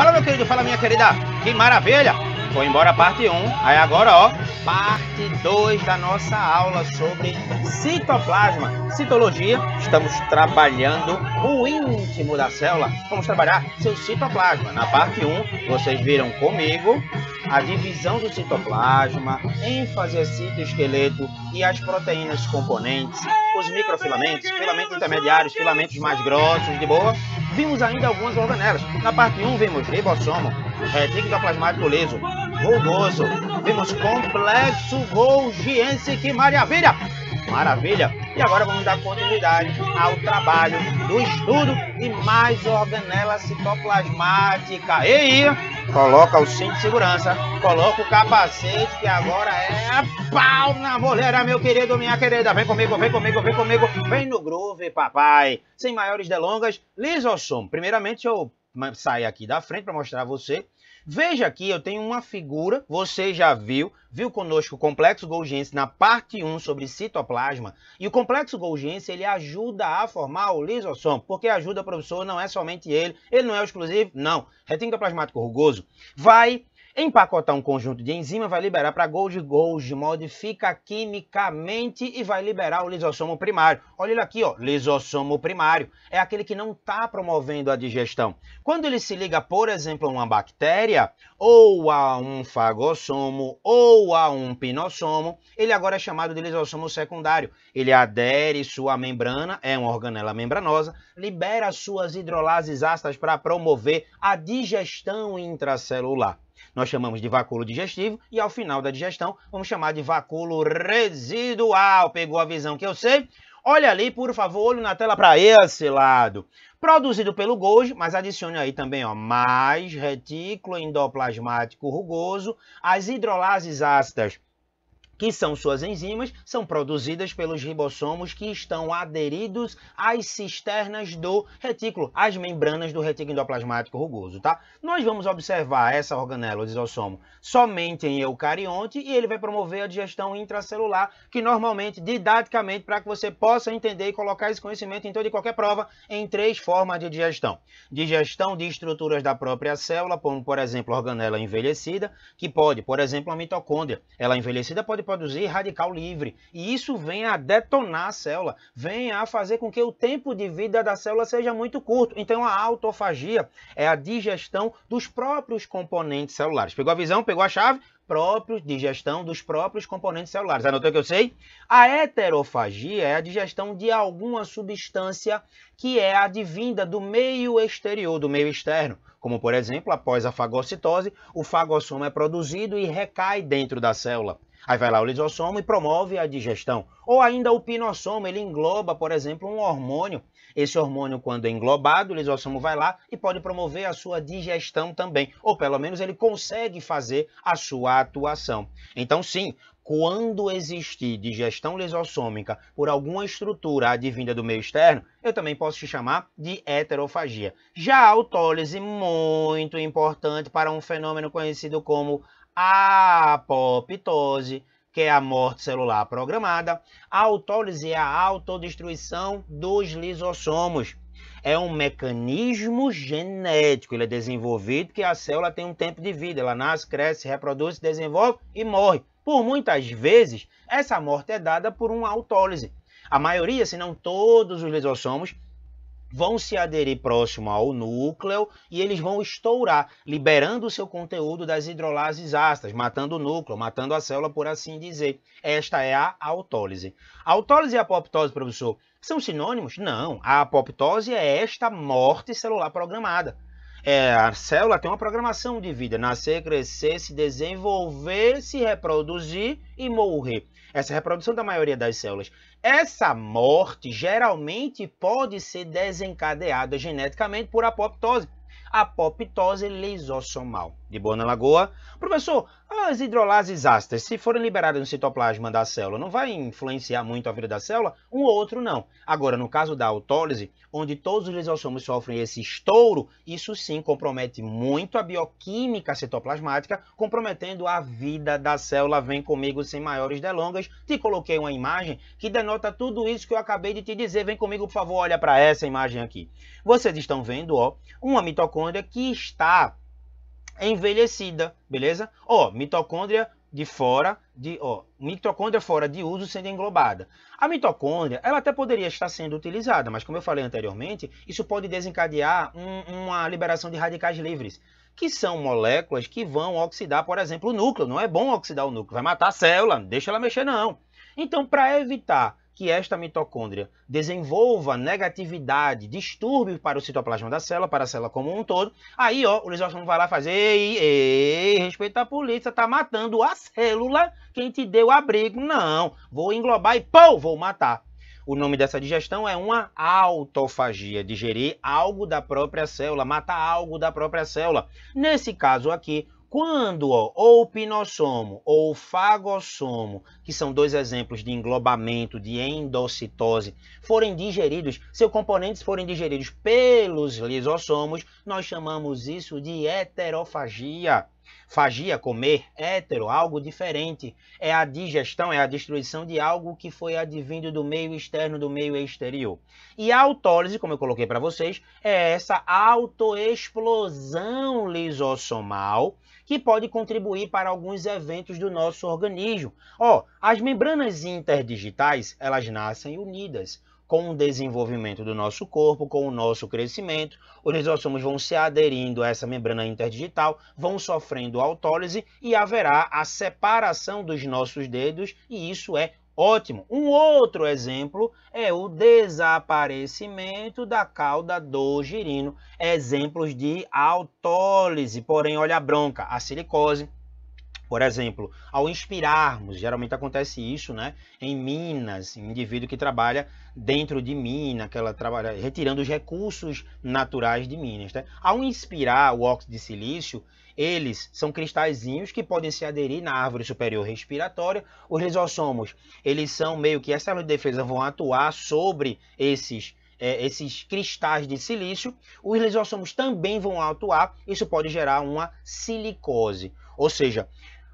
Fala, meu querido, fala, minha querida. Que maravilha! Foi embora a parte 1. Aí agora, ó, parte 2 da nossa aula sobre citoplasma, citologia. Estamos trabalhando o íntimo da célula. Vamos trabalhar seu citoplasma. Na parte 1, vocês viram comigo a divisão do citoplasma, ênfase citoesqueleto e as proteínas componentes, os microfilamentos, filamentos intermediários, filamentos mais grossos, de boa. Vimos ainda algumas organelas. Na parte 1 vimos ribossomo, retículo plasmático liso, rugoso. Vimos complexo golgiense, que maravilha! Maravilha! E agora vamos dar continuidade ao trabalho do estudo de mais organela citoplasmática. E aí, coloca o cinto de segurança, coloca o capacete, que agora é pau na boleira, meu querido, minha querida. Vem comigo, vem comigo, vem comigo, vem no groove, papai. Sem maiores delongas, lisossomo. Primeiramente, eu saio aqui da frente para mostrar a você Veja aqui, eu tenho uma figura, você já viu, viu conosco o complexo Golgiense na parte 1 sobre citoplasma. E o complexo Golgiense, ele ajuda a formar o lisossomo. Porque ajuda, professor, não é somente ele, ele não é o exclusivo, não. Retículo plasmático rugoso vai Empacotar um conjunto de enzima vai liberar para Golgi Golgi, modifica quimicamente e vai liberar o lisossomo primário. Olha ele aqui, ó, lisossomo primário. É aquele que não está promovendo a digestão. Quando ele se liga, por exemplo, a uma bactéria, ou a um fagossomo, ou a um pinossomo, ele agora é chamado de lisossomo secundário. Ele adere sua membrana, é uma organela membranosa, libera suas hidrolases ácidas para promover a digestão intracelular nós chamamos de vacúolo digestivo e ao final da digestão vamos chamar de vacúolo residual. Pegou a visão que eu sei? Olha ali, por favor, olho na tela para esse lado. Produzido pelo Golgi, mas adicione aí também ó, mais retículo endoplasmático rugoso, as hidrolases ácidas que são suas enzimas, são produzidas pelos ribossomos que estão aderidos às cisternas do retículo, às membranas do retículo endoplasmático rugoso, tá? Nós vamos observar essa organela, o lisossomo, somente em eucarionte e ele vai promover a digestão intracelular, que normalmente, didaticamente, para que você possa entender e colocar esse conhecimento em toda e qualquer prova, em três formas de digestão. Digestão de estruturas da própria célula, como, por exemplo, organela envelhecida, que pode, por exemplo, a mitocôndria. Ela envelhecida pode produzir radical livre. E isso vem a detonar a célula, vem a fazer com que o tempo de vida da célula seja muito curto. Então a autofagia é a digestão dos próprios componentes celulares. Pegou a visão? Pegou a chave? próprios, digestão dos próprios componentes celulares. Anotou que eu sei? A heterofagia é a digestão de alguma substância que é advinda do meio exterior, do meio externo. Como, por exemplo, após a fagocitose, o fagossomo é produzido e recai dentro da célula. Aí vai lá o lisossomo e promove a digestão. Ou ainda o pinossomo, ele engloba, por exemplo, um hormônio. Esse hormônio, quando é englobado, o lisossomo vai lá e pode promover a sua digestão também. Ou pelo menos ele consegue fazer a sua atuação. Então, sim, quando existir digestão lisossômica por alguma estrutura advinda do meio externo, eu também posso te chamar de heterofagia. Já a autólise, muito importante para um fenômeno conhecido como a apoptose, que é a morte celular programada. A autólise é a autodestruição dos lisossomos. É um mecanismo genético, ele é desenvolvido porque a célula tem um tempo de vida, ela nasce, cresce, reproduz, se desenvolve e morre. Por muitas vezes, essa morte é dada por uma autólise. A maioria, se não todos os lisossomos, vão se aderir próximo ao núcleo e eles vão estourar, liberando o seu conteúdo das hidrolases ácidas, matando o núcleo, matando a célula, por assim dizer. Esta é a autólise. Autólise e apoptose, professor, são sinônimos? Não. A apoptose é esta morte celular programada. É, a célula tem uma programação de vida: nascer, crescer, se desenvolver, se reproduzir e morrer. Essa reprodução da maioria das células. Essa morte geralmente pode ser desencadeada geneticamente por apoptose. Apoptose lisossomal. De boa na lagoa. Professor, as hidrolases ácidas, se forem liberadas no citoplasma da célula, não vai influenciar muito a vida da célula? Um ou outro não. Agora, no caso da autólise, onde todos os lisossomos sofrem esse estouro, isso sim compromete muito a bioquímica citoplasmática, comprometendo a vida da célula. Vem comigo sem maiores delongas. Te coloquei uma imagem que denota tudo isso que eu acabei de te dizer. Vem comigo, por favor, olha para essa imagem aqui. Vocês estão vendo, ó, uma mitocôndria que está envelhecida, beleza? Ó, mitocôndria de fora, de, ó, mitocôndria fora de uso sendo englobada. A mitocôndria, ela até poderia estar sendo utilizada, mas como eu falei anteriormente, isso pode desencadear um, uma liberação de radicais livres, que são moléculas que vão oxidar, por exemplo, o núcleo. Não é bom oxidar o núcleo, vai matar a célula, não deixa ela mexer não. Então, para evitar que esta mitocôndria desenvolva negatividade, distúrbios para o citoplasma da célula, para a célula como um todo, aí ó, o lisossomo vai lá fazer, ei, ei, respeita a polícia, tá matando a célula, quem te deu abrigo, não, vou englobar e pô, vou matar. O nome dessa digestão é uma autofagia, digerir algo da própria célula, matar algo da própria célula. Nesse caso aqui, quando ó, ou o pinossomo ou o fagossomo, que são dois exemplos de englobamento, de endocitose, forem digeridos, seus componentes forem digeridos pelos lisossomos, nós chamamos isso de heterofagia. Fagia, comer, hétero, algo diferente. É a digestão, é a destruição de algo que foi advindo do meio externo, do meio exterior. E a autólise, como eu coloquei para vocês, é essa autoexplosão lisossomal que pode contribuir para alguns eventos do nosso organismo. Ó, as membranas interdigitais, elas nascem unidas com o desenvolvimento do nosso corpo, com o nosso crescimento, os lisossomos vão se aderindo a essa membrana interdigital, vão sofrendo autólise e haverá a separação dos nossos dedos e isso é Ótimo. Um outro exemplo é o desaparecimento da cauda do girino. Exemplos de autólise, porém, olha a bronca, a silicose. Por exemplo, ao inspirarmos, geralmente acontece isso, né? Em minas, um indivíduo que trabalha dentro de mina, que ela trabalha retirando os recursos naturais de minas. Né? Ao inspirar o óxido de silício, eles são cristalzinhos que podem se aderir na árvore superior respiratória. Os lisossomos, eles são meio que as células de defesa vão atuar sobre esses é, esses cristais de silício, os lisossomos também vão atuar, isso pode gerar uma silicose. Ou seja,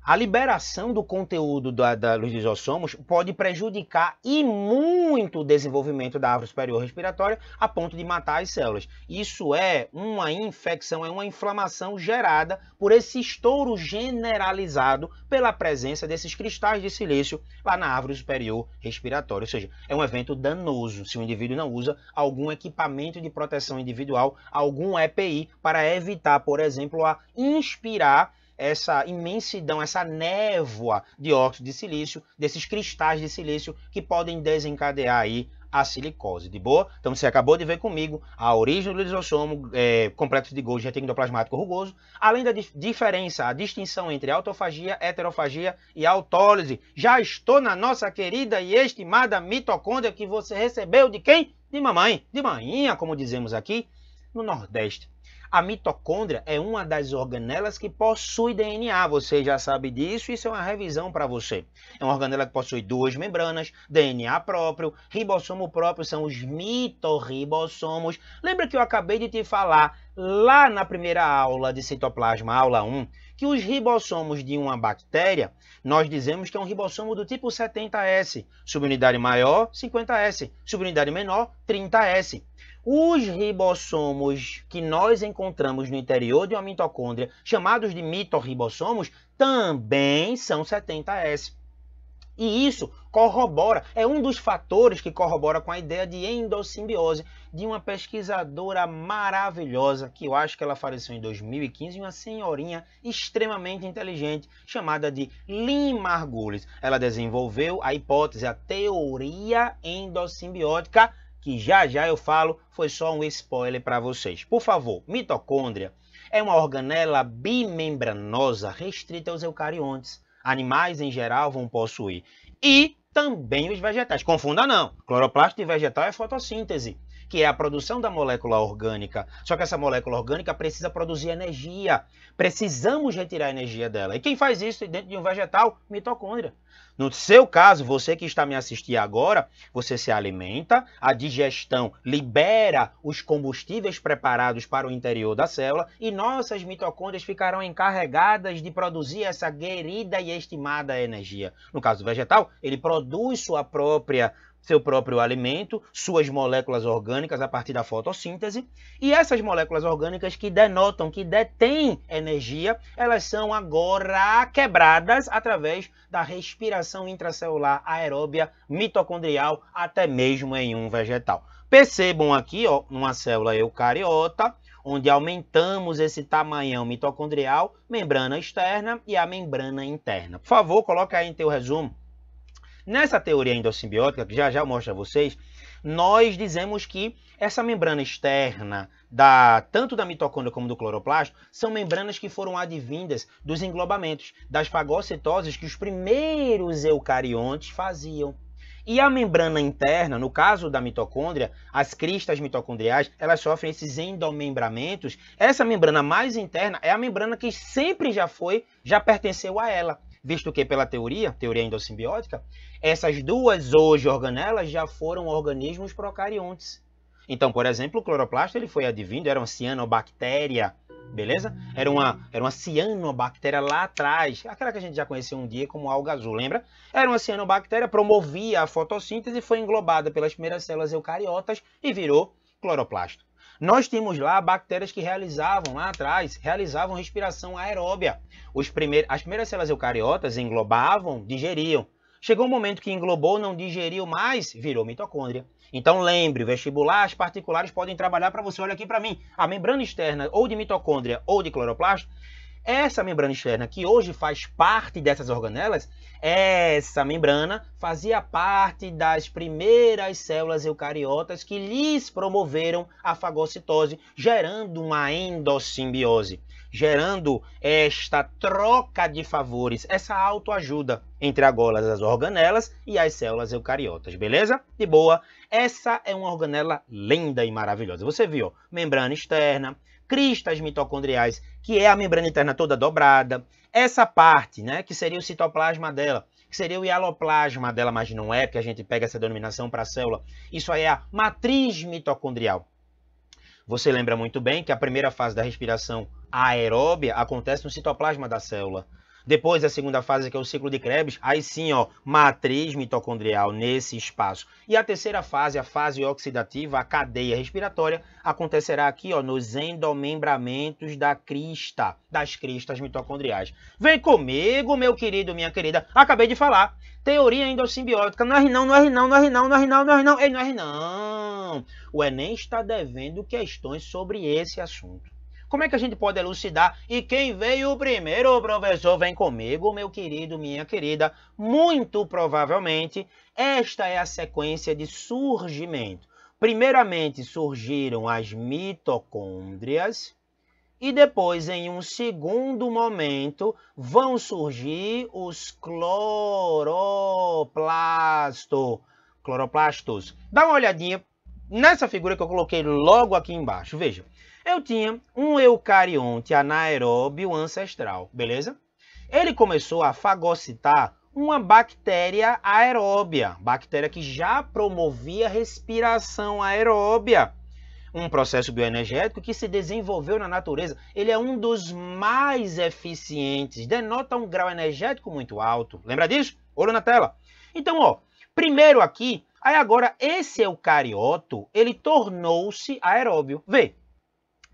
a liberação do conteúdo da, da, dos lisossomos pode prejudicar e muito o desenvolvimento da árvore superior respiratória a ponto de matar as células. Isso é uma infecção, é uma inflamação gerada por esse estouro generalizado pela presença desses cristais de silício lá na árvore superior respiratória. Ou seja, é um evento danoso se o indivíduo não usa algum equipamento de proteção individual, algum EPI, para evitar, por exemplo, a inspirar essa imensidão, essa névoa de óxido de silício, desses cristais de silício que podem desencadear aí a silicose, de boa? Então você acabou de ver comigo a origem do lisossomo é, complexo de Golgi reticundoplasmático rugoso, além da diferença, a distinção entre autofagia, heterofagia e autólise. Já estou na nossa querida e estimada mitocôndria que você recebeu de quem? De mamãe, de manhinha, como dizemos aqui no Nordeste. A mitocôndria é uma das organelas que possui DNA, você já sabe disso, isso é uma revisão para você. É uma organela que possui duas membranas, DNA próprio, ribossomo próprio, são os mitorribossomos. Lembra que eu acabei de te falar lá na primeira aula de citoplasma, aula 1, que os ribossomos de uma bactéria, nós dizemos que é um ribossomo do tipo 70S, subunidade maior, 50S, subunidade menor, 30S. Os ribossomos que nós encontramos no interior de uma mitocôndria, chamados de mitorribossomos, também são 70S. E isso corrobora, é um dos fatores que corrobora com a ideia de endossimbiose de uma pesquisadora maravilhosa, que eu acho que ela faleceu em 2015, uma senhorinha extremamente inteligente, chamada de Lynn Margulis. Ela desenvolveu a hipótese, a teoria endossimbiótica que já já eu falo, foi só um spoiler para vocês. Por favor, mitocôndria é uma organela bimembranosa restrita aos eucariontes. Animais em geral vão possuir. E também os vegetais. Confunda não. Cloroplasto de vegetal é fotossíntese que é a produção da molécula orgânica. Só que essa molécula orgânica precisa produzir energia. Precisamos retirar a energia dela. E quem faz isso dentro de um vegetal? Mitocôndria. No seu caso, você que está me assistindo agora, você se alimenta, a digestão libera os combustíveis preparados para o interior da célula e nossas mitocôndrias ficarão encarregadas de produzir essa querida e estimada energia. No caso do vegetal, ele produz sua própria seu próprio alimento, suas moléculas orgânicas a partir da fotossíntese. E essas moléculas orgânicas que denotam, que detêm energia, elas são agora quebradas através da respiração intracelular aeróbia mitocondrial, até mesmo em um vegetal. Percebam aqui, ó, numa célula eucariota, onde aumentamos esse tamanhão mitocondrial, membrana externa e a membrana interna. Por favor, coloque aí em teu resumo Nessa teoria endossimbiótica, que já já eu mostro a vocês, nós dizemos que essa membrana externa, da, tanto da mitocôndria como do cloroplasto, são membranas que foram advindas dos englobamentos, das fagocitoses que os primeiros eucariontes faziam. E a membrana interna, no caso da mitocôndria, as cristas mitocondriais, elas sofrem esses endomembramentos. Essa membrana mais interna é a membrana que sempre já foi, já pertenceu a ela visto que pela teoria, teoria endossimbiótica, essas duas hoje organelas já foram organismos procariontes. Então, por exemplo, o cloroplasto ele foi advindo, era uma cianobactéria, beleza? Era uma, era uma cianobactéria lá atrás, aquela que a gente já conheceu um dia como alga azul, lembra? Era uma cianobactéria, promovia a fotossíntese, foi englobada pelas primeiras células eucariotas e virou cloroplasto. Nós tínhamos lá bactérias que realizavam, lá atrás, realizavam respiração aeróbia. Os primeiros, as primeiras células eucariotas englobavam, digeriam. Chegou um momento que englobou, não digeriu mais, virou mitocôndria. Então lembre, vestibular, as particulares podem trabalhar para você. Olha aqui para mim, a membrana externa ou de mitocôndria ou de cloroplasto essa membrana externa, que hoje faz parte dessas organelas, essa membrana fazia parte das primeiras células eucariotas que lhes promoveram a fagocitose, gerando uma endossimbiose, gerando esta troca de favores, essa autoajuda entre agora as organelas e as células eucariotas, beleza? De boa. Essa é uma organela linda e maravilhosa. Você viu, membrana externa, cristas mitocondriais, que é a membrana interna toda dobrada. Essa parte, né, que seria o citoplasma dela, que seria o hialoplasma dela, mas não é, porque a gente pega essa denominação para a célula. Isso aí é a matriz mitocondrial. Você lembra muito bem que a primeira fase da respiração aeróbia acontece no citoplasma da célula. Depois, a segunda fase, que é o ciclo de Krebs, aí sim, ó, matriz mitocondrial nesse espaço. E a terceira fase, a fase oxidativa, a cadeia respiratória, acontecerá aqui, ó, nos endomembramentos da crista, das cristas mitocondriais. Vem comigo, meu querido, minha querida. Acabei de falar. Teoria endossimbiótica. Não é não, não é não, não é não, não é não, não é não. Ei, não é não. O Enem está devendo questões sobre esse assunto. Como é que a gente pode elucidar? E quem veio primeiro, professor, vem comigo, meu querido, minha querida. Muito provavelmente, esta é a sequência de surgimento. Primeiramente surgiram as mitocôndrias e depois, em um segundo momento, vão surgir os cloroplasto, cloroplastos. Dá uma olhadinha nessa figura que eu coloquei logo aqui embaixo. Veja, eu tinha um eucarionte anaeróbio ancestral, beleza? Ele começou a fagocitar uma bactéria aeróbia, bactéria que já promovia respiração aeróbia. Um processo bioenergético que se desenvolveu na natureza. Ele é um dos mais eficientes, denota um grau energético muito alto. Lembra disso? Olho na tela. Então, ó, primeiro aqui, aí agora esse eucarioto, ele tornou-se aeróbio. Vê,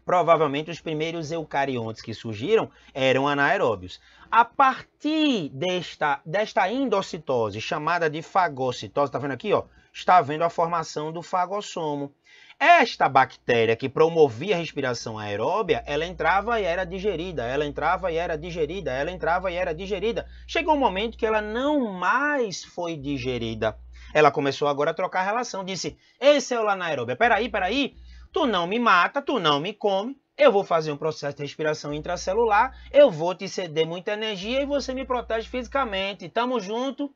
provavelmente os primeiros eucariontes que surgiram eram anaeróbios. A partir desta, desta endocitose, chamada de fagocitose, está vendo aqui? Ó, está havendo a formação do fagossomo. Esta bactéria que promovia a respiração aeróbia, ela entrava e era digerida, ela entrava e era digerida, ela entrava e era digerida. Chegou um momento que ela não mais foi digerida. Ela começou agora a trocar relação, disse, ei, célula anaeróbia, peraí, peraí, Tu não me mata, tu não me come, eu vou fazer um processo de respiração intracelular, eu vou te ceder muita energia e você me protege fisicamente. Tamo junto?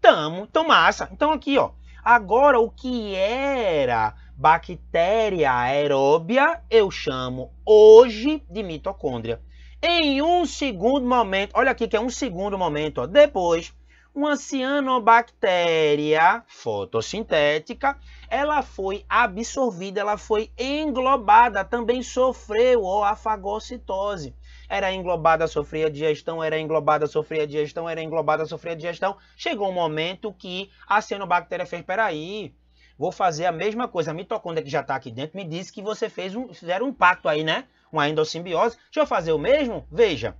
Tamo, tão massa. Então aqui, ó. Agora o que era bactéria aeróbia, eu chamo hoje de mitocôndria. Em um segundo momento, olha aqui que é um segundo momento, ó, depois Uma cianobactéria fotossintética, ela foi absorvida, ela foi englobada, também sofreu ó, a fagocitose. Era englobada, sofria digestão, era englobada, sofria digestão, era englobada, sofria digestão. Chegou um momento que a cianobactéria fez, peraí, vou fazer a mesma coisa. A mitocôndria que já está aqui dentro me disse que você fez um, fizeram um pacto aí, né? Uma endossimbiose. Deixa eu fazer o mesmo? Veja,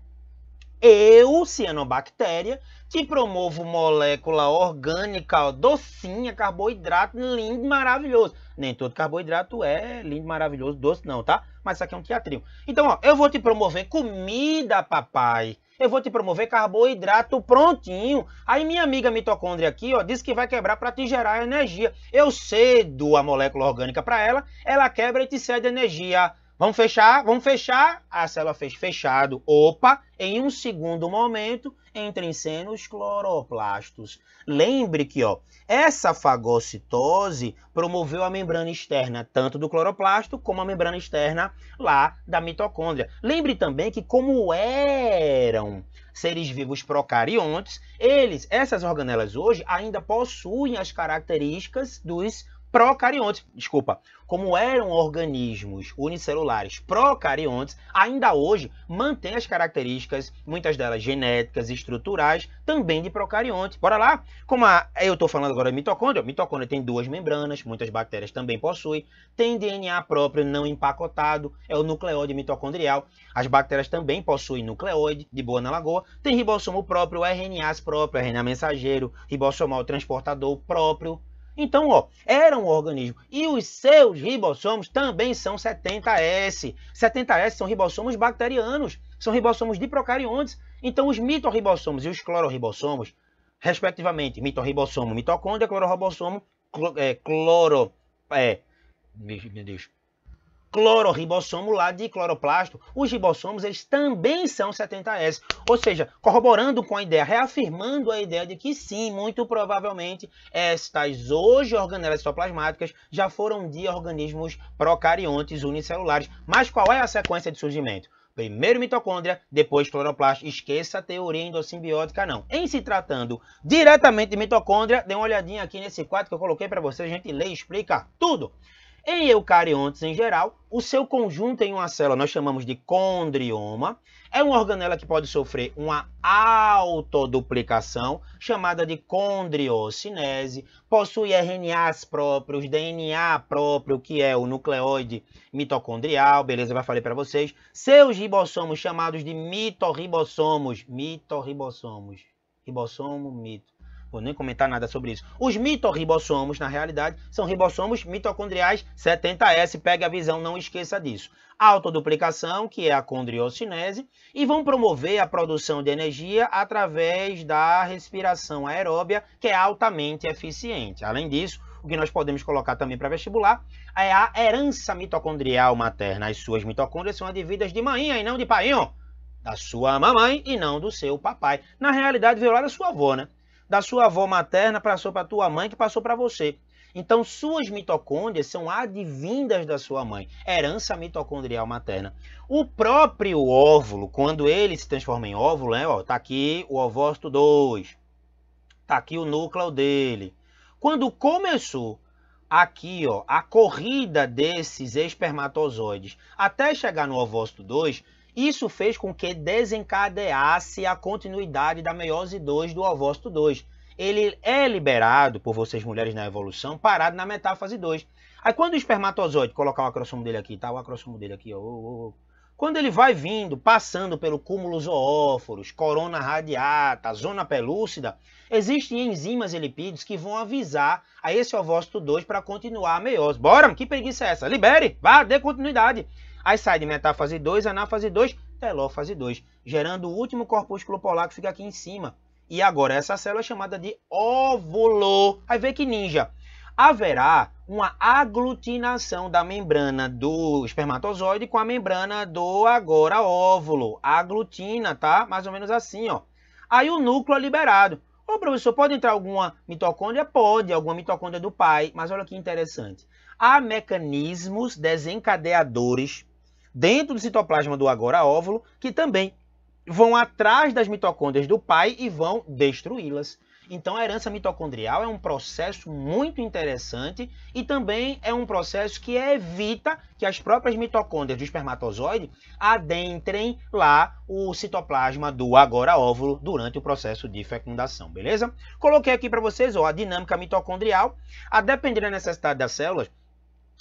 eu, cianobactéria, te promovo molécula orgânica, ó, docinha, carboidrato lindo maravilhoso. Nem todo carboidrato é lindo, maravilhoso, doce não, tá? Mas isso aqui é um teatrinho. Então, ó, eu vou te promover comida, papai. Eu vou te promover carboidrato prontinho. Aí minha amiga mitocôndria aqui, ó, disse que vai quebrar para te gerar energia. Eu cedo a molécula orgânica para ela, ela quebra e te cede energia. Vamos fechar? Vamos fechar? A célula fez fechado. Opa! Em um segundo momento, entra em cena os cloroplastos. Lembre que ó, essa fagocitose promoveu a membrana externa, tanto do cloroplasto como a membrana externa lá da mitocôndria. Lembre também que como eram seres vivos procariontes, eles, essas organelas hoje, ainda possuem as características dos procariontes, desculpa, como eram organismos unicelulares procariontes, ainda hoje mantém as características, muitas delas genéticas estruturais, também de procarionte. Bora lá? Como a, eu estou falando agora de mitocôndria, mitocôndria tem duas membranas, muitas bactérias também possuem, tem DNA próprio não empacotado, é o nucleóide mitocondrial. As bactérias também possuem nucleóide, de boa na lagoa, tem ribossomo próprio, RNAs próprio, RNA mensageiro, ribossomal transportador próprio, então, ó, era um organismo. E os seus ribossomos também são 70S. 70S são ribossomos bacterianos, são ribossomos de procariontes. Então, os mitorribossomos e os clororribossomos, respectivamente, mitorribossomo, mitocôndria, clororribossomo, cloro, é, cloro, é, meu Deus, clororribossomo lá de cloroplasto, os ribossomos eles também são 70S. Ou seja, corroborando com a ideia, reafirmando a ideia de que sim, muito provavelmente estas hoje organelas citoplasmáticas já foram de organismos procariontes unicelulares. Mas qual é a sequência de surgimento? Primeiro mitocôndria, depois cloroplasto. Esqueça a teoria endossimbiótica, não. Em se tratando diretamente de mitocôndria, dê uma olhadinha aqui nesse quadro que eu coloquei para vocês. A gente lê e explica tudo. Em eucariontes em geral, o seu conjunto em uma célula nós chamamos de condrioma. É uma organela que pode sofrer uma autoduplicação, chamada de condriocinese. Possui RNAs próprios, DNA próprio, que é o nucleóide mitocondrial, beleza? Já falei para vocês. Seus ribossomos, chamados de mitorribossomos. Mitorribossomos. Ribossomo, mito Vou nem comentar nada sobre isso. Os mitorribossomos, na realidade, são ribossomos mitocondriais 70S. Pegue a visão, não esqueça disso. Autoduplicação, que é a condriocinese, e vão promover a produção de energia através da respiração aeróbia, que é altamente eficiente. Além disso, o que nós podemos colocar também para vestibular é a herança mitocondrial materna. As suas mitocôndrias são advidas de mãe e não de pai, da sua mamãe e não do seu papai. Na realidade, veio lá da sua avó, né? Da sua avó materna passou para tua mãe, que passou para você. Então, suas mitocôndrias são advindas da sua mãe, herança mitocondrial materna. O próprio óvulo, quando ele se transforma em óvulo, né, ó, tá aqui o ovócito 2, tá aqui o núcleo dele. Quando começou aqui, ó, a corrida desses espermatozoides até chegar no ovócito 2, isso fez com que desencadeasse a continuidade da meiose 2 do ovócito 2. Ele é liberado por vocês mulheres na evolução, parado na metáfase 2. Aí quando o espermatozoide, colocar o acrossomo dele aqui, tá? O acrossomo dele aqui, ó. Quando ele vai vindo, passando pelo cúmulo zoóforos, corona radiata, zona pelúcida, existem enzimas e lipídios que vão avisar a esse ovócito 2 para continuar a meiose. Bora, que preguiça é essa? Libere, vá, dê continuidade. Aí sai de metáfase 2, anáfase 2, telófase 2, gerando o último corpúsculo polar que fica aqui em cima. E agora essa célula é chamada de óvulo. Aí vê que ninja. Haverá uma aglutinação da membrana do espermatozoide com a membrana do agora óvulo. Aglutina, tá? Mais ou menos assim, ó. Aí o núcleo é liberado. Ô, professor, pode entrar alguma mitocôndria? Pode, alguma mitocôndria do pai. Mas olha que interessante. Há mecanismos desencadeadores dentro do citoplasma do agora óvulo, que também vão atrás das mitocôndrias do pai e vão destruí-las. Então a herança mitocondrial é um processo muito interessante e também é um processo que evita que as próprias mitocôndrias do espermatozoide adentrem lá o citoplasma do agora óvulo durante o processo de fecundação, beleza? Coloquei aqui para vocês ó, a dinâmica mitocondrial. A depender da necessidade das células,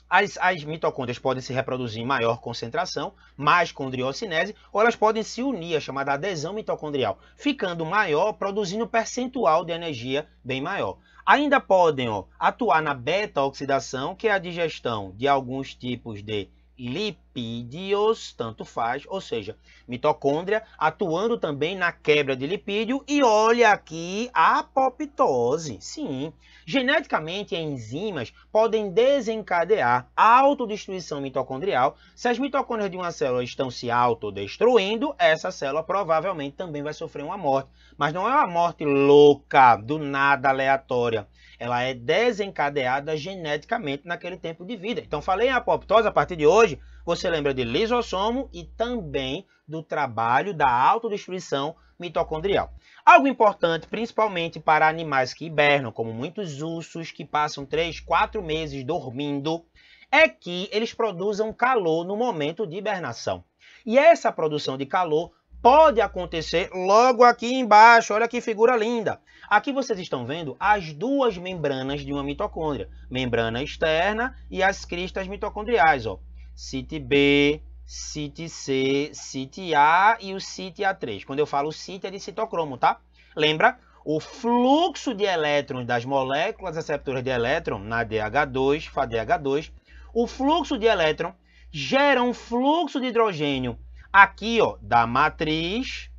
as, as, mitocôndrias podem se reproduzir em maior concentração, mais condriocinese, ou elas podem se unir, a chamada adesão mitocondrial, ficando maior, produzindo percentual de energia bem maior. Ainda podem ó, atuar na beta-oxidação, que é a digestão de alguns tipos de lipídios, tanto faz, ou seja, mitocôndria atuando também na quebra de lipídio e olha aqui a apoptose. Sim, geneticamente enzimas podem desencadear a autodestruição mitocondrial. Se as mitocôndrias de uma célula estão se autodestruindo, essa célula provavelmente também vai sofrer uma morte. Mas não é uma morte louca, do nada aleatória ela é desencadeada geneticamente naquele tempo de vida. Então, falei em apoptose, a partir de hoje, você lembra de lisossomo e também do trabalho da autodestruição mitocondrial. Algo importante, principalmente para animais que hibernam, como muitos ursos que passam 3, 4 meses dormindo, é que eles produzam calor no momento de hibernação. E essa produção de calor pode acontecer logo aqui embaixo. Olha que figura linda. Aqui vocês estão vendo as duas membranas de uma mitocôndria. Membrana externa e as cristas mitocondriais. Ó. CIT-B, CIT-C, CIT-A e o CIT-A3. Quando eu falo CIT é de citocromo, tá? Lembra? O fluxo de elétrons das moléculas receptoras de elétron na DH2, FADH2, o fluxo de elétron gera um fluxo de hidrogênio aqui, ó, da matriz,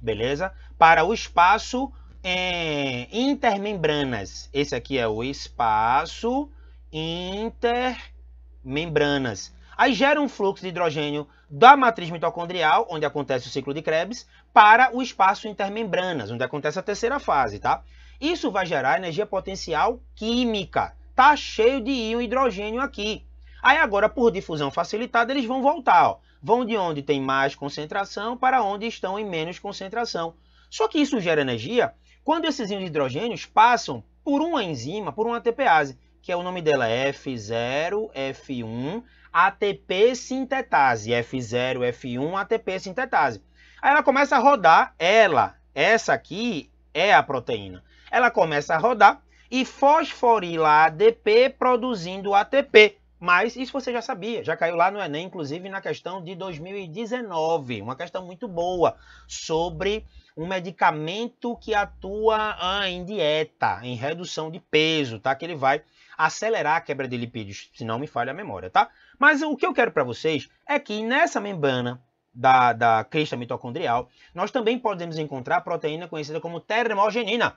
beleza? Para o espaço é, intermembranas. Esse aqui é o espaço intermembranas. Aí gera um fluxo de hidrogênio da matriz mitocondrial, onde acontece o ciclo de Krebs, para o espaço intermembranas, onde acontece a terceira fase, tá? Isso vai gerar energia potencial química. Tá cheio de íon hidrogênio aqui. Aí agora, por difusão facilitada, eles vão voltar. Ó. Vão de onde tem mais concentração para onde estão em menos concentração. Só que isso gera energia quando esses íons de hidrogênios passam por uma enzima, por uma ATPase, que é o nome dela F0, F1, ATP sintetase. F0, F1, ATP sintetase. Aí ela começa a rodar, ela, essa aqui é a proteína. Ela começa a rodar e fosforila ADP produzindo ATP. Mas isso você já sabia, já caiu lá no Enem, inclusive na questão de 2019, uma questão muito boa sobre um medicamento que atua ah, em dieta, em redução de peso, tá? Que ele vai acelerar a quebra de lipídios, se não me falha a memória, tá? Mas o que eu quero para vocês é que nessa membrana da, da crista mitocondrial, nós também podemos encontrar a proteína conhecida como termogenina.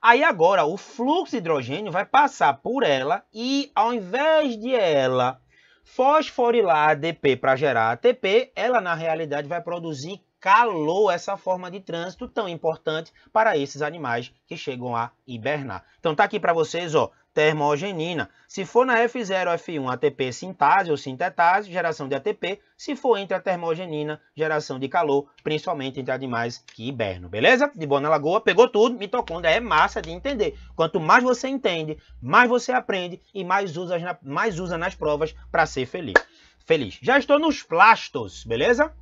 Aí agora o fluxo de hidrogênio vai passar por ela e ao invés de ela fosforilar ADP para gerar ATP, ela na realidade vai produzir calor, essa forma de trânsito tão importante para esses animais que chegam a hibernar. Então tá aqui para vocês, ó, termogenina. Se for na F0 F1 ATP sintase ou sintetase, geração de ATP. Se for entre a termogenina, geração de calor, principalmente entre animais que hibernam, beleza? De boa na lagoa, pegou tudo, mitocôndria é massa de entender. Quanto mais você entende, mais você aprende e mais usa, mais usa nas provas para ser feliz. Feliz. Já estou nos plastos, beleza?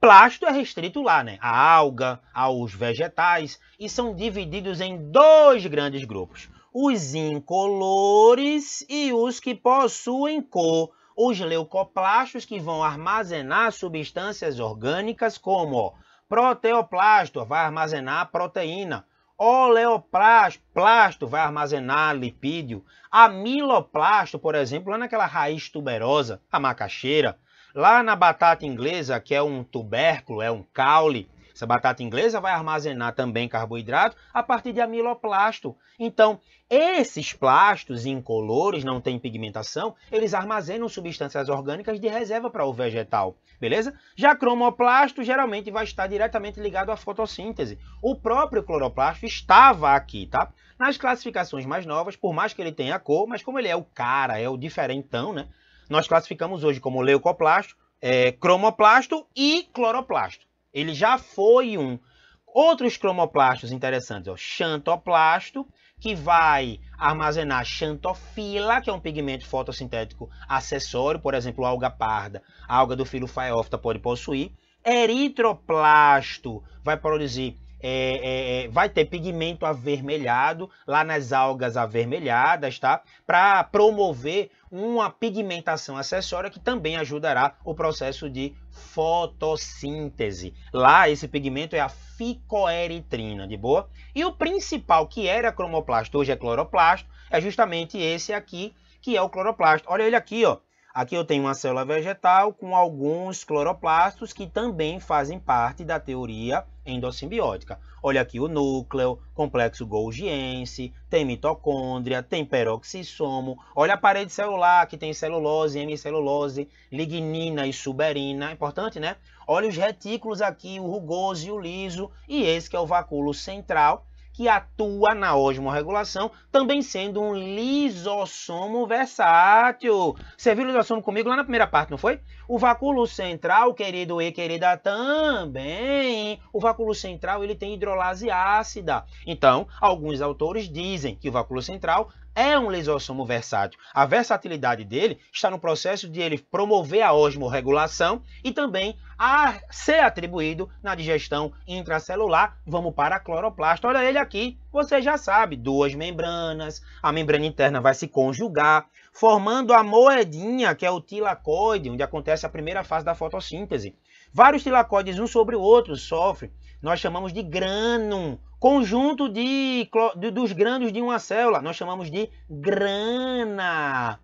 Plasto é restrito lá, né? A alga, aos vegetais, e são divididos em dois grandes grupos os incolores e os que possuem cor. Os leucoplastos que vão armazenar substâncias orgânicas como proteoplasto vai armazenar proteína, oleoplasto vai armazenar lipídio, amiloplasto, por exemplo, lá naquela raiz tuberosa, a macaxeira, lá na batata inglesa, que é um tubérculo, é um caule, essa batata inglesa vai armazenar também carboidrato a partir de amiloplasto. Então, esses plastos incolores, não têm pigmentação, eles armazenam substâncias orgânicas de reserva para o vegetal, beleza? Já cromoplasto geralmente vai estar diretamente ligado à fotossíntese. O próprio cloroplasto estava aqui, tá? Nas classificações mais novas, por mais que ele tenha cor, mas como ele é o cara, é o diferentão, né? Nós classificamos hoje como leucoplasto, é, cromoplasto e cloroplasto. Ele já foi um. Outros cromoplastos interessantes, ó, xantoplasto, que vai armazenar xantofila, que é um pigmento fotossintético acessório, por exemplo, alga parda, a alga do filo Phaeophyta pode possuir. Eritroplasto vai produzir é, é, é, vai ter pigmento avermelhado lá nas algas avermelhadas, tá? Para promover uma pigmentação acessória que também ajudará o processo de fotossíntese. Lá esse pigmento é a ficoeritrina, de boa? E o principal que era cromoplasto, hoje é cloroplasto, é justamente esse aqui, que é o cloroplasto. Olha ele aqui, ó. Aqui eu tenho uma célula vegetal com alguns cloroplastos que também fazem parte da teoria endossimbiótica. Olha aqui o núcleo, complexo Golgiense, tem mitocôndria, tem peroxissomo. Olha a parede celular que tem celulose, hemicelulose, lignina e suberina, importante, né? Olha os retículos aqui, o rugoso e o liso, e esse que é o vacúolo central, que atua na osmorregulação, também sendo um lisossomo versátil. Você viu o lisossomo comigo lá na primeira parte, não foi? O vacúolo central, querido e querida, também. O vacúolo central ele tem hidrolase ácida. Então, alguns autores dizem que o vacúolo central é um lisossomo versátil. A versatilidade dele está no processo de ele promover a osmorregulação e também a ser atribuído na digestão intracelular. Vamos para a cloroplasto. Olha ele aqui, você já sabe, duas membranas, a membrana interna vai se conjugar, formando a moedinha, que é o tilacoide, onde acontece a primeira fase da fotossíntese. Vários tilacoides um sobre o outro sofrem. Nós chamamos de grânum Conjunto de, de, dos grânulos de uma célula, nós chamamos de grana.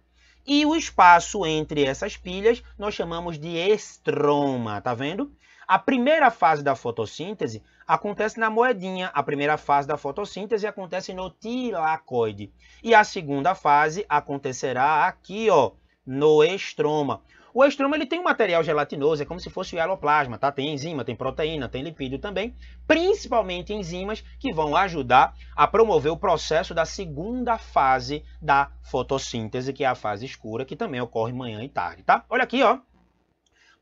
E o espaço entre essas pilhas, nós chamamos de estroma, tá vendo? A primeira fase da fotossíntese acontece na moedinha, a primeira fase da fotossíntese acontece no tilacoide. E a segunda fase acontecerá aqui, ó, no estroma. O estroma ele tem um material gelatinoso, é como se fosse o eloplasma, tá? Tem enzima, tem proteína, tem lipídio também, principalmente enzimas que vão ajudar a promover o processo da segunda fase da fotossíntese, que é a fase escura, que também ocorre manhã e tarde, tá? Olha aqui, ó.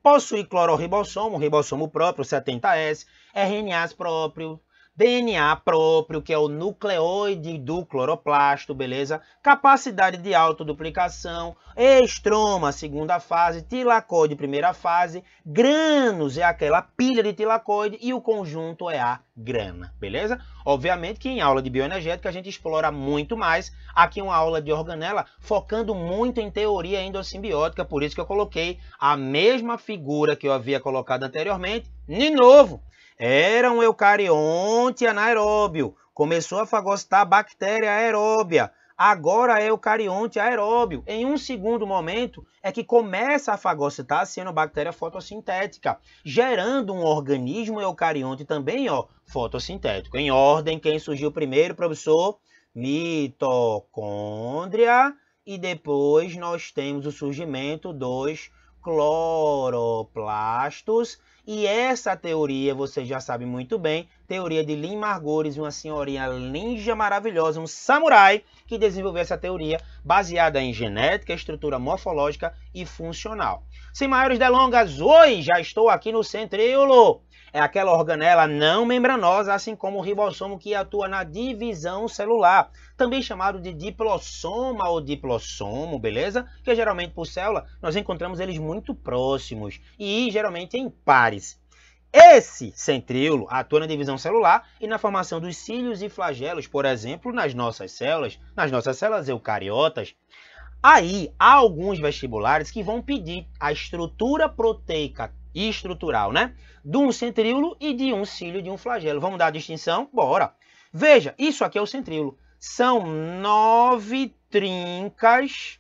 Possui clororribossomo, ribossomo próprio, 70S, RNAs próprio, DNA próprio, que é o nucleoide do cloroplasto, beleza? Capacidade de autoduplicação, estroma, segunda fase, tilacoide, primeira fase, granos é aquela pilha de tilacoide e o conjunto é a grana, beleza? Obviamente que em aula de bioenergética a gente explora muito mais. Aqui uma aula de organela focando muito em teoria endossimbiótica, por isso que eu coloquei a mesma figura que eu havia colocado anteriormente, de novo, era um eucarionte anaeróbio. Começou a fagocitar bactéria aeróbia. Agora é eucarionte aeróbio. Em um segundo momento é que começa a fagocitar a cianobactéria fotossintética, gerando um organismo eucarionte também, ó, fotossintético. Em ordem, quem surgiu primeiro, professor? Mitocôndria. E depois nós temos o surgimento dos cloroplastos e essa teoria, você já sabe muito bem, teoria de Lynn Margulis, uma senhorinha ninja maravilhosa, um samurai que desenvolveu essa teoria baseada em genética, estrutura morfológica e funcional. Sem maiores delongas, oi, já estou aqui no centríolo é aquela organela não membranosa, assim como o ribossomo que atua na divisão celular, também chamado de diplossoma ou diplossomo, beleza? Que geralmente por célula nós encontramos eles muito próximos e geralmente em pares. Esse centríolo atua na divisão celular e na formação dos cílios e flagelos, por exemplo, nas nossas células, nas nossas células eucariotas. Aí, há alguns vestibulares que vão pedir a estrutura proteica estrutural, né? De um centríolo e de um cílio de um flagelo. Vamos dar a distinção? Bora! Veja, isso aqui é o centríolo. São nove trincas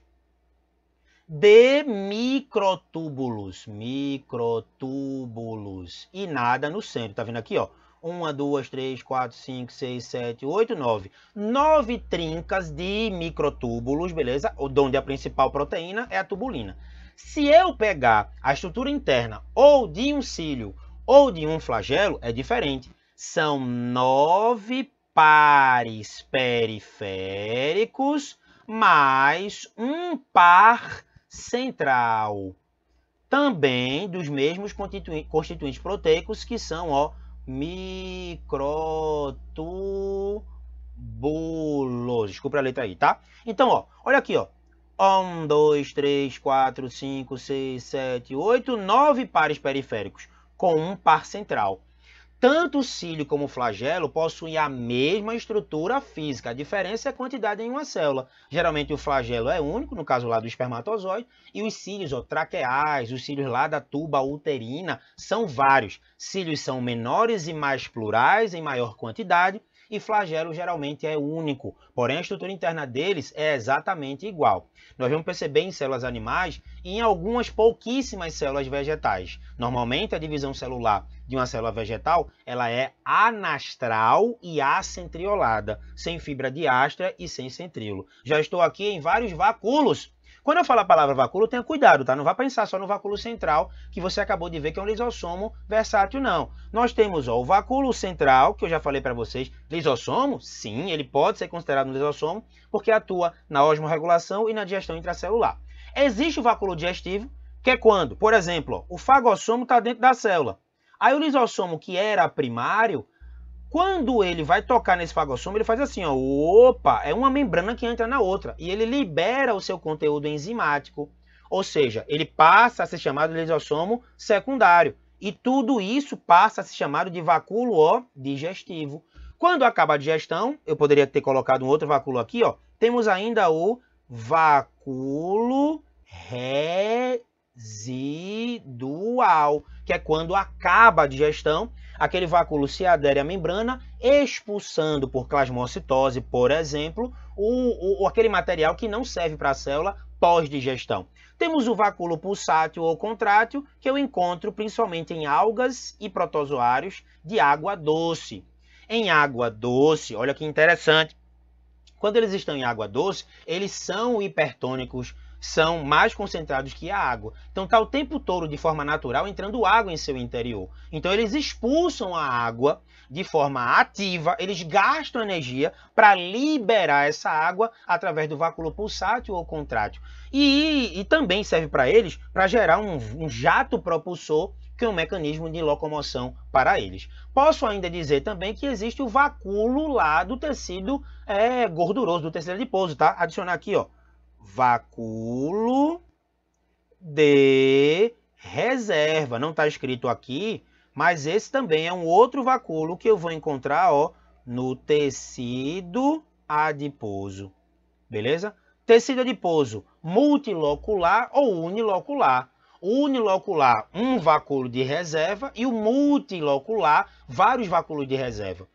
de microtúbulos. Microtúbulos. E nada no centro. Tá vendo aqui, ó? Uma, duas, três, quatro, cinco, seis, sete, oito, nove. Nove trincas de microtúbulos, beleza? Onde a principal proteína é a tubulina. Se eu pegar a estrutura interna ou de um cílio ou de um flagelo, é diferente. São nove pares periféricos mais um par central. Também dos mesmos constituintes proteicos que são ó, microtubulos. Desculpa a letra aí, tá? Então, ó, olha aqui, ó. 1, 2, 3, 4, 5, 6, 7, 8, 9 pares periféricos, com um par central. Tanto o cílio como o flagelo possuem a mesma estrutura física, a diferença é a quantidade em uma célula. Geralmente o flagelo é único, no caso lá do espermatozoide, e os cílios ó, traqueais, os cílios lá da tuba uterina, são vários. Cílios são menores e mais plurais, em maior quantidade, e flagelo geralmente é único, porém a estrutura interna deles é exatamente igual. Nós vamos perceber em células animais e em algumas pouquíssimas células vegetais. Normalmente a divisão celular de uma célula vegetal ela é anastral e acentriolada, sem fibra diástra e sem centríolo. Já estou aqui em vários vacúolos quando eu falo a palavra vacúolo, tenha cuidado, tá? Não vá pensar só no vacúolo central, que você acabou de ver que é um lisossomo versátil, não. Nós temos ó, o vacúolo central, que eu já falei para vocês. Lisossomo, sim, ele pode ser considerado um lisossomo, porque atua na osmorregulação e na digestão intracelular. Existe o vacúolo digestivo, que é quando, por exemplo, ó, o fagossomo está dentro da célula. Aí o lisossomo, que era primário, quando ele vai tocar nesse fagossomo, ele faz assim, ó, opa, é uma membrana que entra na outra. E ele libera o seu conteúdo enzimático, ou seja, ele passa a ser chamado de lisossomo secundário. E tudo isso passa a ser chamado de vacúolo ó, digestivo. Quando acaba a digestão, eu poderia ter colocado um outro vacúolo aqui, ó, temos ainda o vacúolo residual, que é quando acaba a digestão aquele vacúolo se adere à membrana, expulsando por plasmocitose, por exemplo, o, o aquele material que não serve para a célula pós-digestão. Temos o vacúolo pulsátil ou contrátil, que eu encontro principalmente em algas e protozoários de água doce. Em água doce, olha que interessante, quando eles estão em água doce, eles são hipertônicos são mais concentrados que a água. Então está o tempo todo de forma natural entrando água em seu interior. Então eles expulsam a água de forma ativa, eles gastam energia para liberar essa água através do vacúolo pulsátil ou contrátil. E, e também serve para eles para gerar um, um jato propulsor que é um mecanismo de locomoção para eles. Posso ainda dizer também que existe o vacúolo lá do tecido é, gorduroso, do tecido adiposo, tá? Adicionar aqui, ó, vacúolo de reserva. Não está escrito aqui, mas esse também é um outro vacúolo que eu vou encontrar ó, no tecido adiposo. Beleza? Tecido adiposo multilocular ou unilocular. Unilocular, um vacúolo de reserva, e o multilocular, vários vacúolos de reserva.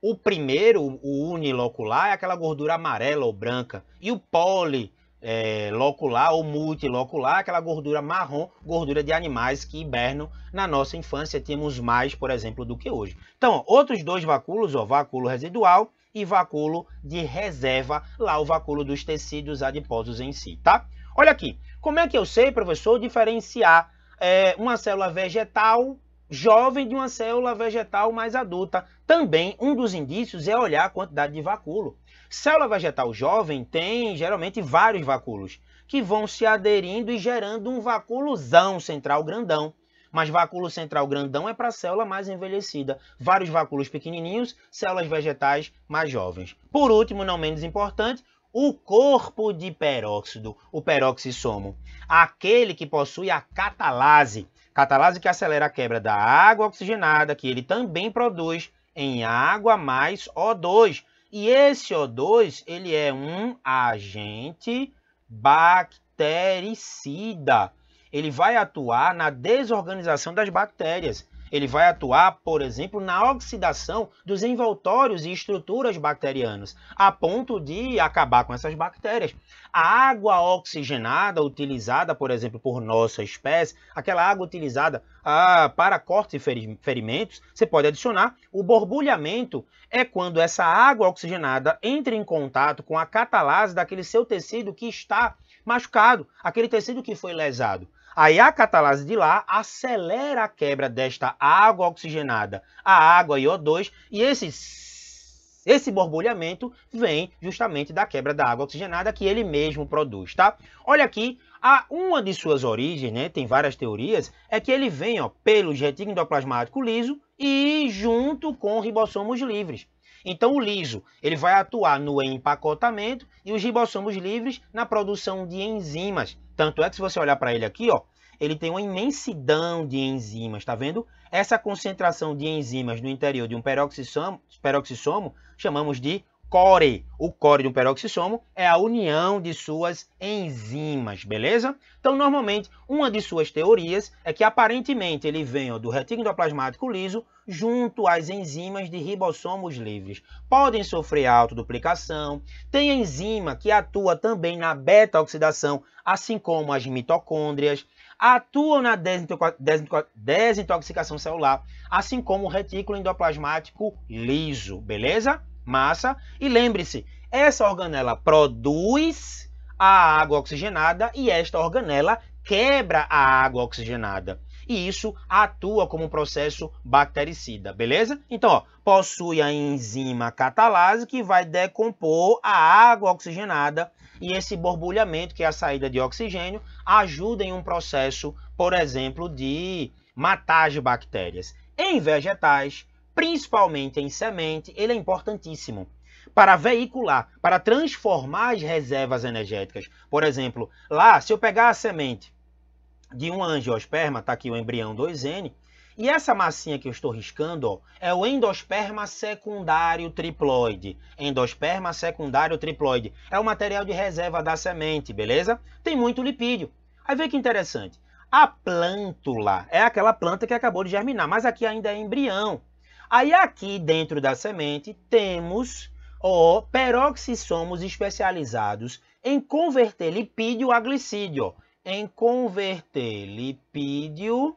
O primeiro, o unilocular, é aquela gordura amarela ou branca. E o poli é, locular ou multilocular, aquela gordura marrom, gordura de animais que hibernam. Na nossa infância tínhamos mais, por exemplo, do que hoje. Então, outros dois vacúolos, ó, vacúolo residual e vacúolo de reserva, lá o vacúolo dos tecidos adiposos em si, tá? Olha aqui, como é que eu sei, professor, diferenciar é, uma célula vegetal jovem de uma célula vegetal mais adulta? Também um dos indícios é olhar a quantidade de vacúolo. Célula vegetal jovem tem geralmente vários vacúolos, que vão se aderindo e gerando um vacúolozão central grandão. Mas vacúolo central grandão é para célula mais envelhecida. Vários vacúolos pequenininhos, células vegetais mais jovens. Por último, não menos importante, o corpo de peróxido, o peroxissomo. Aquele que possui a catalase. Catalase que acelera a quebra da água oxigenada, que ele também produz em água mais O2, e esse O2, ele é um agente bactericida. Ele vai atuar na desorganização das bactérias. Ele vai atuar, por exemplo, na oxidação dos envoltórios e estruturas bacterianas, a ponto de acabar com essas bactérias. A água oxigenada utilizada, por exemplo, por nossa espécie, aquela água utilizada ah, para cortes e ferimentos, você pode adicionar. O borbulhamento é quando essa água oxigenada entra em contato com a catalase daquele seu tecido que está machucado, aquele tecido que foi lesado. Aí a catalase de lá acelera a quebra desta água oxigenada, a água e O2, e esse, esse borbulhamento vem justamente da quebra da água oxigenada que ele mesmo produz, tá? Olha aqui A, uma de suas origens, né, tem várias teorias, é que ele vem ó, pelo retículo endoplasmático liso e junto com ribossomos livres. Então o liso ele vai atuar no empacotamento e os ribossomos livres na produção de enzimas. Tanto é que se você olhar para ele aqui, ó, ele tem uma imensidão de enzimas, tá vendo? Essa concentração de enzimas no interior de um peroxissomo, peroxissomo chamamos de core. O core de um peroxissomo é a união de suas enzimas, beleza? Então, normalmente, uma de suas teorias é que aparentemente ele vem do retículo endoplasmático liso junto às enzimas de ribossomos livres. Podem sofrer autoduplicação, tem enzima que atua também na beta-oxidação, assim como as mitocôndrias, atuam na desintoxicação celular, assim como o retículo endoplasmático liso, beleza? Massa. E lembre-se, essa organela produz a água oxigenada e esta organela quebra a água oxigenada. E isso atua como um processo bactericida, beleza? Então, ó, possui a enzima catalase que vai decompor a água oxigenada e esse borbulhamento, que é a saída de oxigênio, ajuda em um processo, por exemplo, de matar as bactérias. Em vegetais, principalmente em semente, ele é importantíssimo para veicular, para transformar as reservas energéticas. Por exemplo, lá, se eu pegar a semente de um angiosperma, está aqui o embrião 2N, e essa massinha que eu estou riscando ó, é o endosperma secundário triploide. Endosperma secundário triploide. É o material de reserva da semente, beleza? Tem muito lipídio. Aí vê que interessante. A plântula é aquela planta que acabou de germinar, mas aqui ainda é embrião. Aí aqui dentro da semente temos o peroxissomos especializados em converter lipídio a glicídio. Em converter lipídio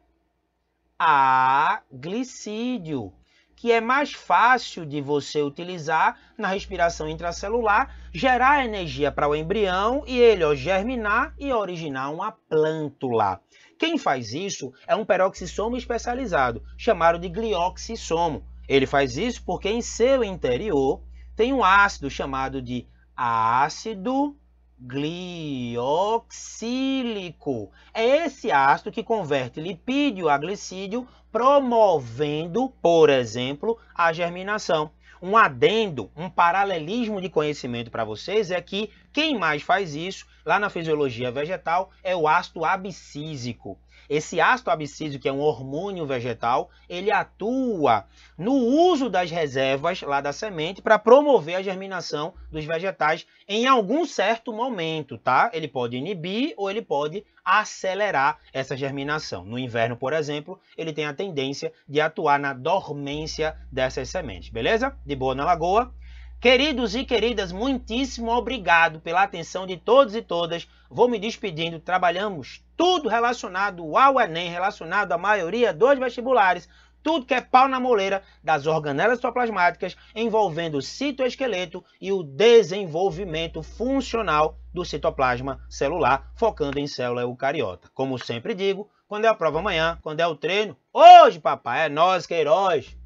a glicídio, que é mais fácil de você utilizar na respiração intracelular, gerar energia para o embrião e ele ó, germinar e originar uma plântula. Quem faz isso é um peroxissomo especializado, chamado de glioxissomo. Ele faz isso porque em seu interior tem um ácido chamado de ácido glioxílico. É esse ácido que converte lipídio a glicídio, promovendo, por exemplo, a germinação. Um adendo, um paralelismo de conhecimento para vocês é que quem mais faz isso, lá na fisiologia vegetal, é o ácido abscísico. Esse ácido abscísico, que é um hormônio vegetal, ele atua no uso das reservas lá da semente para promover a germinação dos vegetais em algum certo momento, tá? Ele pode inibir ou ele pode acelerar essa germinação. No inverno, por exemplo, ele tem a tendência de atuar na dormência dessas sementes, beleza? De boa na lagoa. Queridos e queridas, muitíssimo obrigado pela atenção de todos e todas. Vou me despedindo. Trabalhamos tudo relacionado ao Enem, relacionado à maioria dos vestibulares. Tudo que é pau na moleira das organelas citoplasmáticas envolvendo o citoesqueleto e o desenvolvimento funcional do citoplasma celular, focando em célula eucariota. Como sempre digo, quando é a prova amanhã, quando é o treino, hoje, papai, é nós, Queiroz!